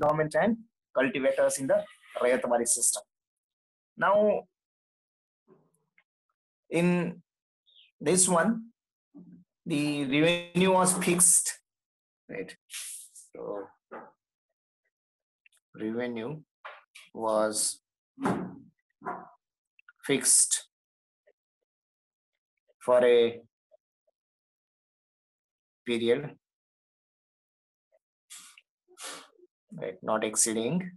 government and cultivators in the Rayatwari system. Now, in this one, the revenue was fixed, right? So, revenue was fixed for a period right? Not exceeding.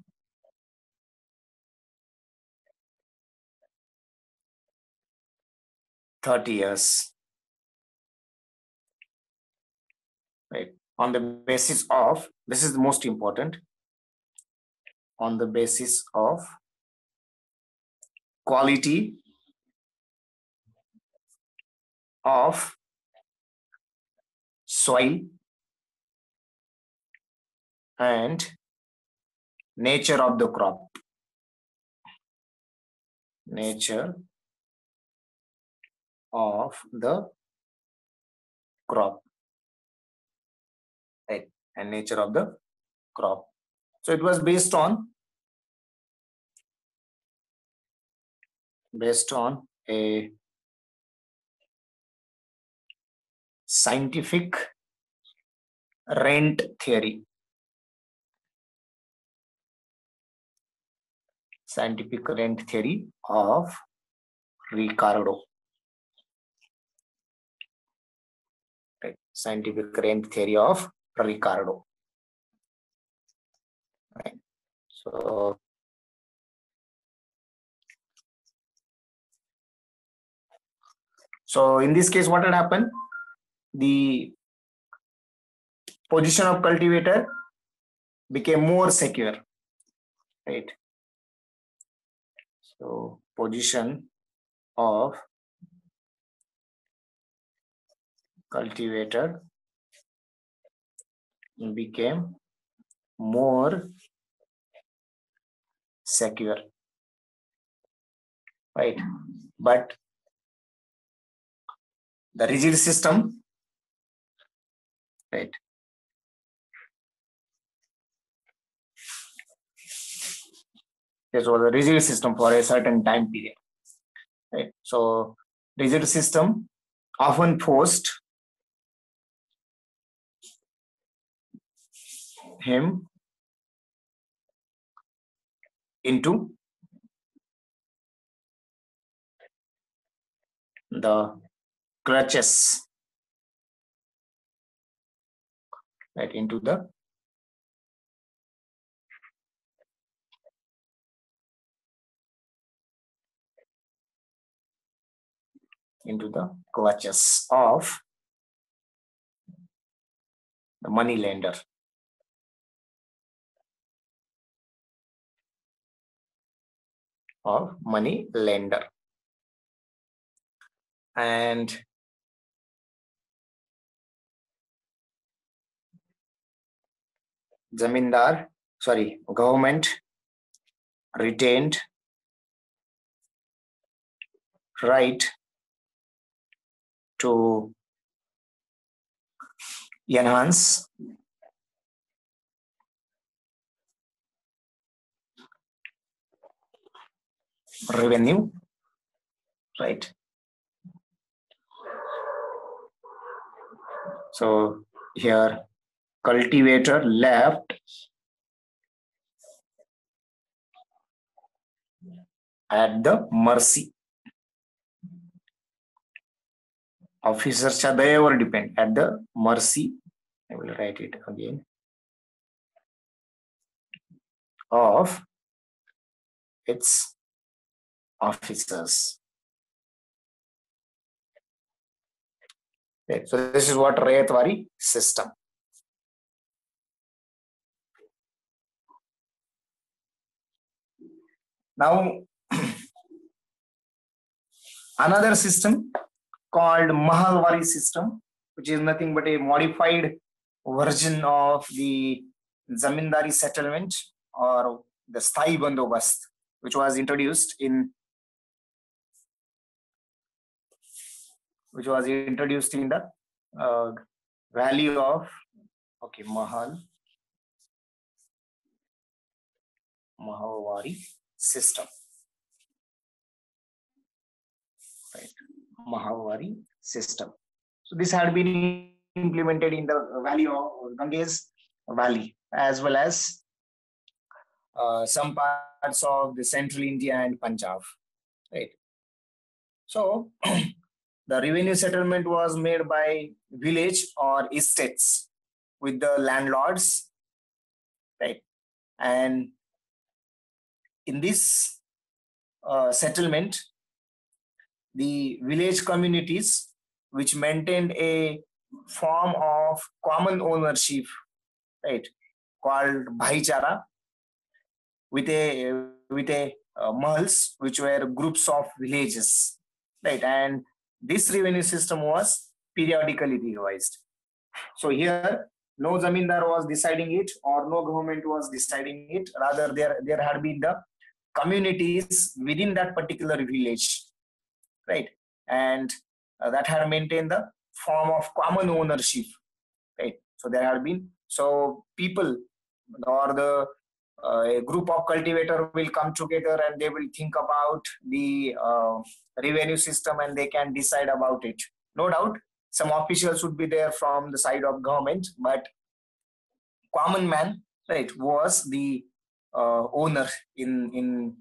thirty years. Right? On the basis of this is the most important. On the basis of quality of soil and nature of the crop. Nature of the crop. Right. And nature of the crop. So it was based on based on a scientific rent theory scientific rent theory of ricardo. Right. Scientific rent theory of ricardo. Right. So so in this case what had happened? The position of cultivator became more secure. Right so position of cultivator became more secure right? But the rigid system right this was a rigid system for a certain time period right? So rigid system often forced him into the clutches right? Into the into the clutches of the money lender. Of money lender. And zamindar sorry government retained right to enhance revenue right? So here cultivator left at the mercy officers are they depend. At the mercy i will write it again. Of its officers. Okay, so this is what Rayatwari system. Now another system called Mahalwari system, which is nothing but a modified version of the Zamindari settlement or the Sthai Bandobast, which was introduced in which was introduced in the uh, valley of okay Mahal Mahalwari system. Mahalwari system. So this had been implemented in the valley of Ganges Valley as well as uh, some parts of the central India and Punjab. Right. So the revenue settlement was made by village or estates with the landlords. Right. And in this uh, settlement, the village communities which maintained a form of common ownership, right, called bhaichara, with a with a uh, mahals, which were groups of villages, right, and this revenue system was periodically revised. So here, no zamindar was deciding it, or no government was deciding it. Rather, there there had been the communities within that particular village, right, and uh, that had maintained the form of common ownership right? So there have been so people or the uh, a group of cultivator will come together and they will think about the uh, revenue system and they can decide about it. No doubt some officials would be there from the side of government but common man right was the uh, owner in in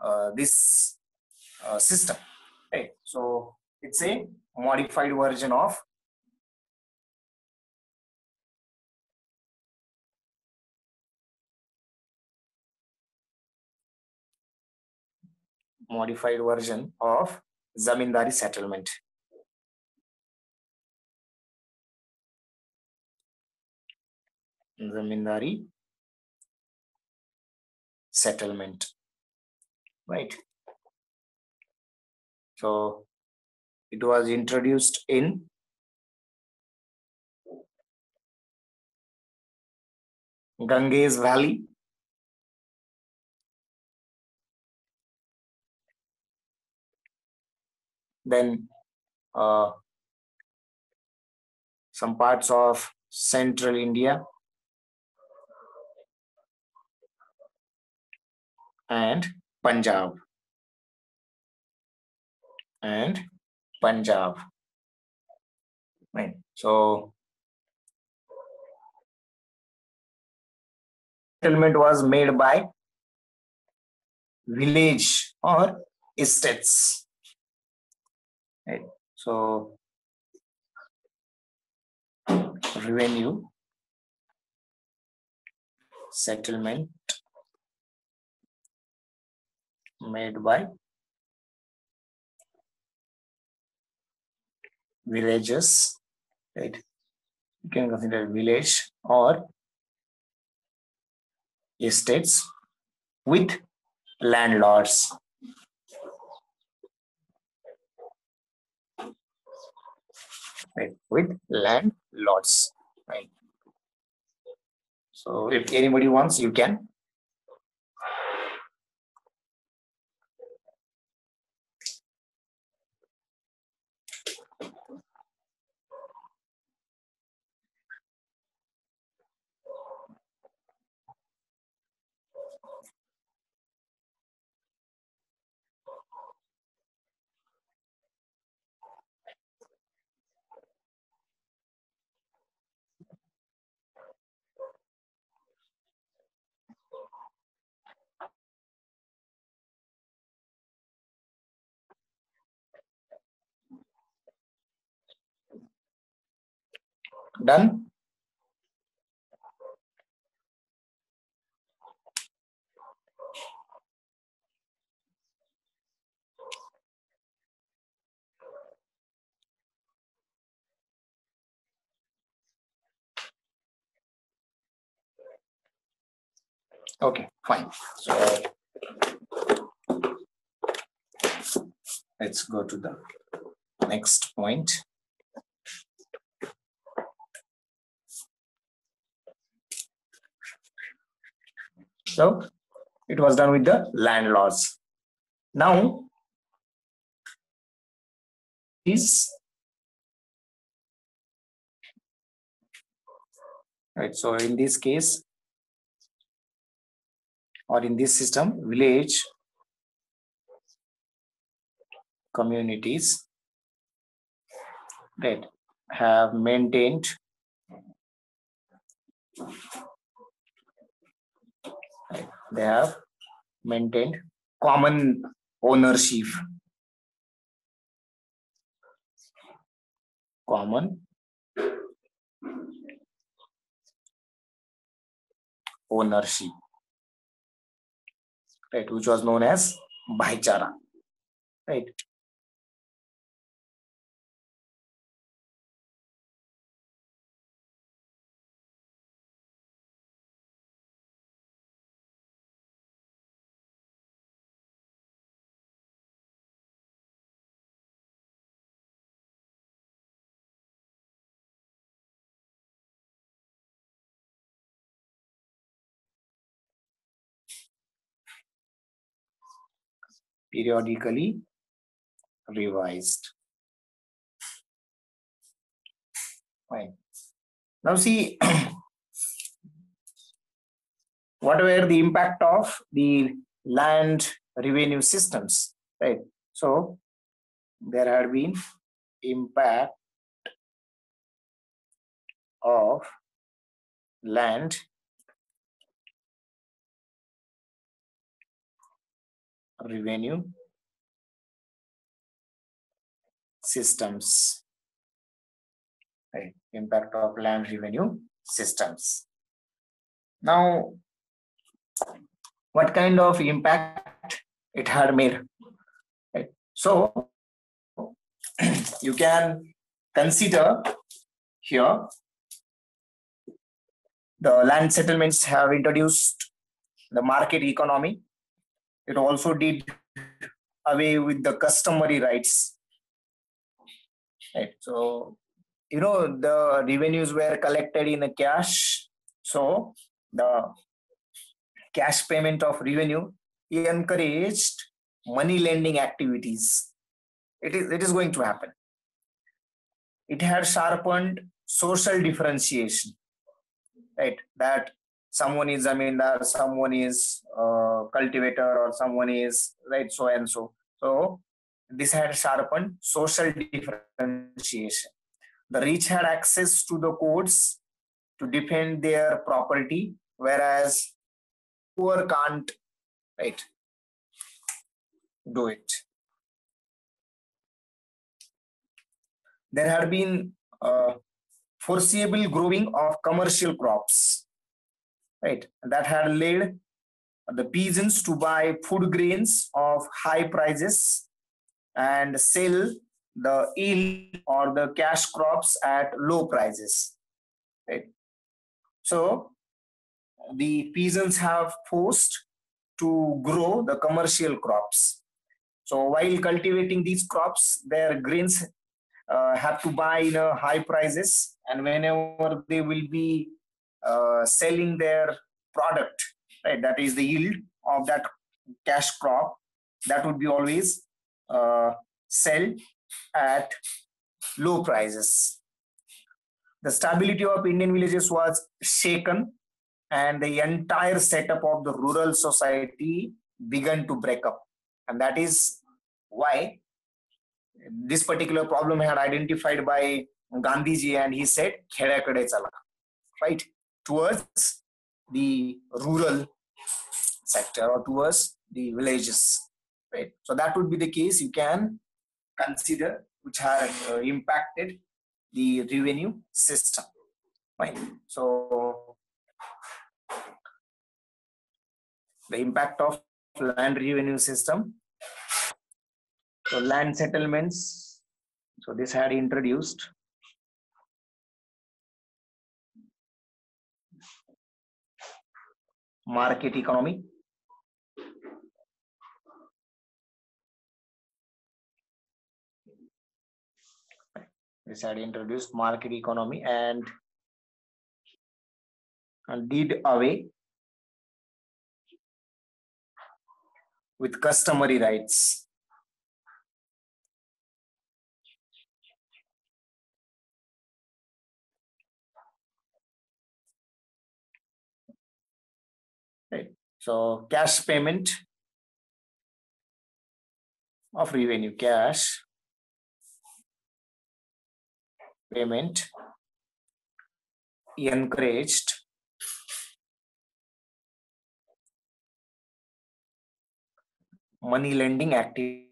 uh, this uh, system right so it's a modified version of modified version of zamindari settlement. Zamindari settlement. Right so it was introduced in Ganges Valley. Then uh, some parts of central India and Punjab and Punjab. Right. So settlement was made by village or estates. Right. So revenue settlement made by villages, right? You can consider village or estates with landlords. Right, with landlords, right? So if anybody wants, you can Done? Okay, fine. So let's go to the next point. So it was done with the landlords. Now is right. So in this case, or in this system, village communities that have maintained they have maintained common ownership. Common ownership. Right which was known as bhaichara. Right periodically revised. Fine. Now see, what were the impact of the land revenue systems, right? So there had been impact of land revenue systems right? Impact of land revenue systems. Now what kind of impact it had made right? So you can consider here the land settlements have introduced the market economy it also did away with the customary rights. Right. So, you know, the revenues were collected in cash. So the cash payment of revenue encouraged money lending activities. It is, it is going to happen. It had sharpened social differentiation, right? That someone is zamindar, someone is uh, cultivator, or someone is right so and so. So this had sharpened social differentiation. The rich had access to the courts to defend their property, whereas poor can't right do it. There had been uh, foreseeable growing of commercial crops right? That had led the peasants to buy food grains of high prices and sell the yield or the cash crops at low prices, right? So the peasants have forced to grow the commercial crops. So while cultivating these crops, their grains uh, have to buy in a high prices, and whenever they will be uh, selling their product, right? That is the yield of that cash crop. That would be always uh, sell at low prices. The stability of Indian villages was shaken, and the entire setup of the rural society began to break up. And that is why this particular problem had identified by Gandhiji, and he said, right? Towards the rural sector or towards the villages right? So that would be the case. You can consider which had uh, impacted the revenue system. Right so the impact of land revenue system. So land settlements. So this had introduced market economy. This had introduced market economy and, and did away with customary rights. Right. So cash payment of revenue, cash payment encouraged money lending activity.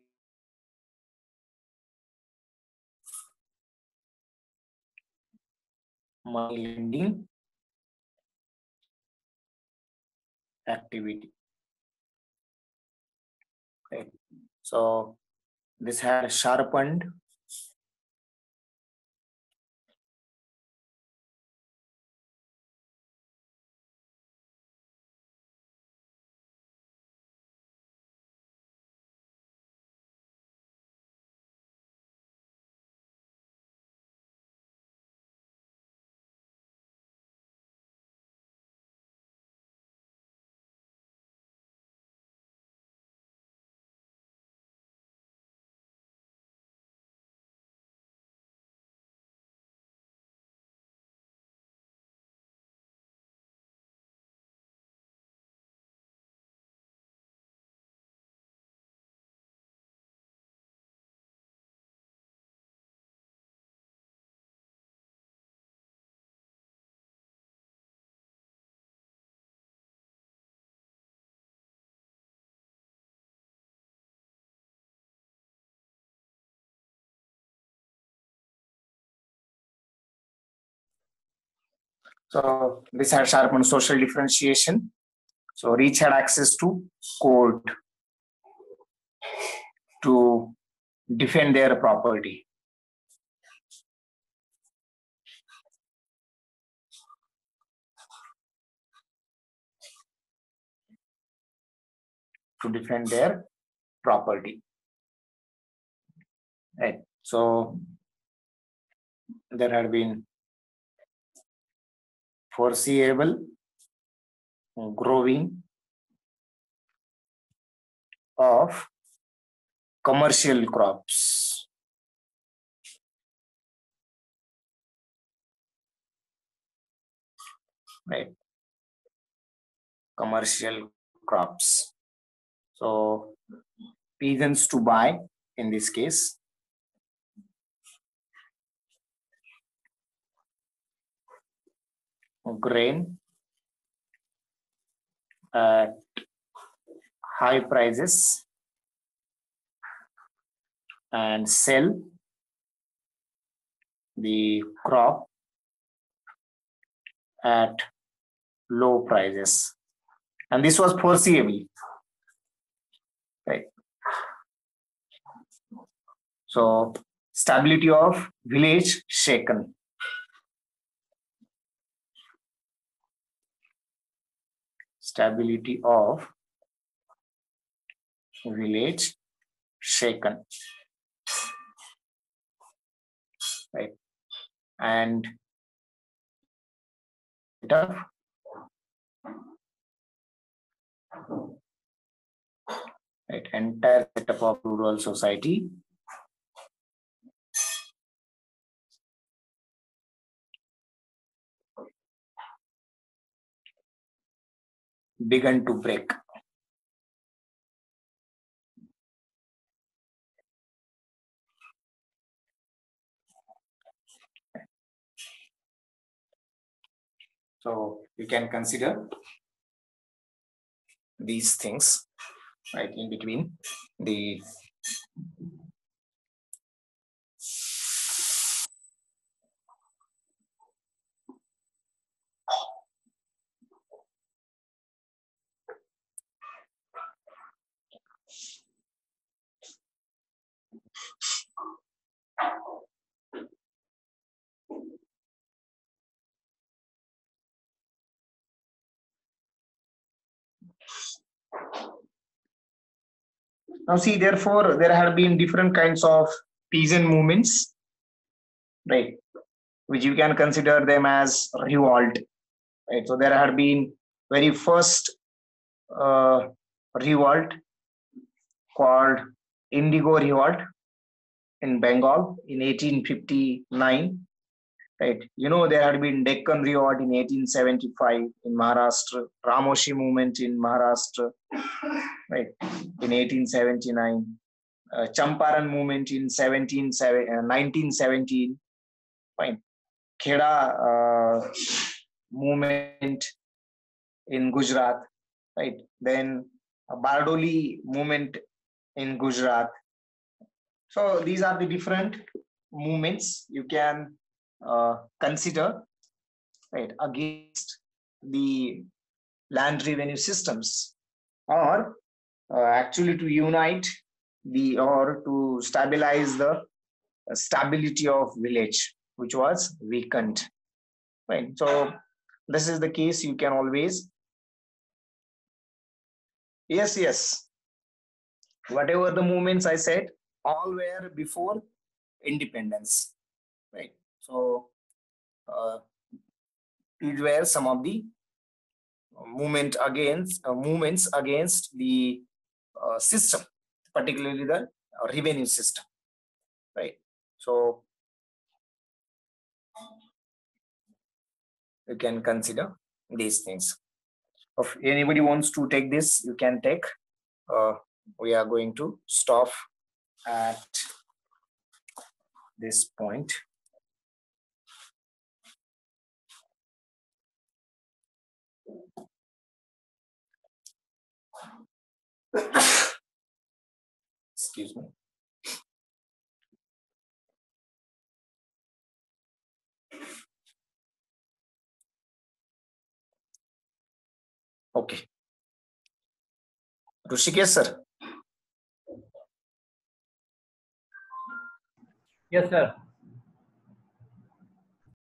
Money lending activity. Okay. So this had sharpened So this had sharpened social differentiation. So rich had access to court to defend their property. To defend their property. Right. So there had been foreseeable uh, growing of commercial crops. Right. Commercial crops. So peasants to buy in this case grain at high prices and sell the crop at low prices. And this was foreseeable right? So stability of village shaken stability of village shaken right? And right entire setup of rural society begun to break. So we can consider these things right in between the Now see, therefore, there have been different kinds of peasant movements, right? Which you can consider them as revolt, right? So there had been very first uh, revolt called Indigo Revolt in Bengal in 1859. Right? You know, there had been Deccan Revolt in 1875 in Maharashtra, Ramoshi movement in Maharashtra, right, in 1879, uh, Champaran movement in 17, uh, 1917, fine. Kheda uh, movement in Gujarat, right? Then Bardoli movement in Gujarat. So these are the different movements you can consider right against the land revenue systems or uh, actually to unite the or to stabilize the stability of village which was weakened right? So this is the case you can always yes yes. Whatever the movements i said all were before independence so uh, these were some of the movement against uh, movements against the uh, system, particularly the uh, revenue system, right? So you can consider these things. If anybody wants to take this, you can take. Uh, we are going to stop at this point. Excuse me. Okay. Rushikesh sir. Yes, sir.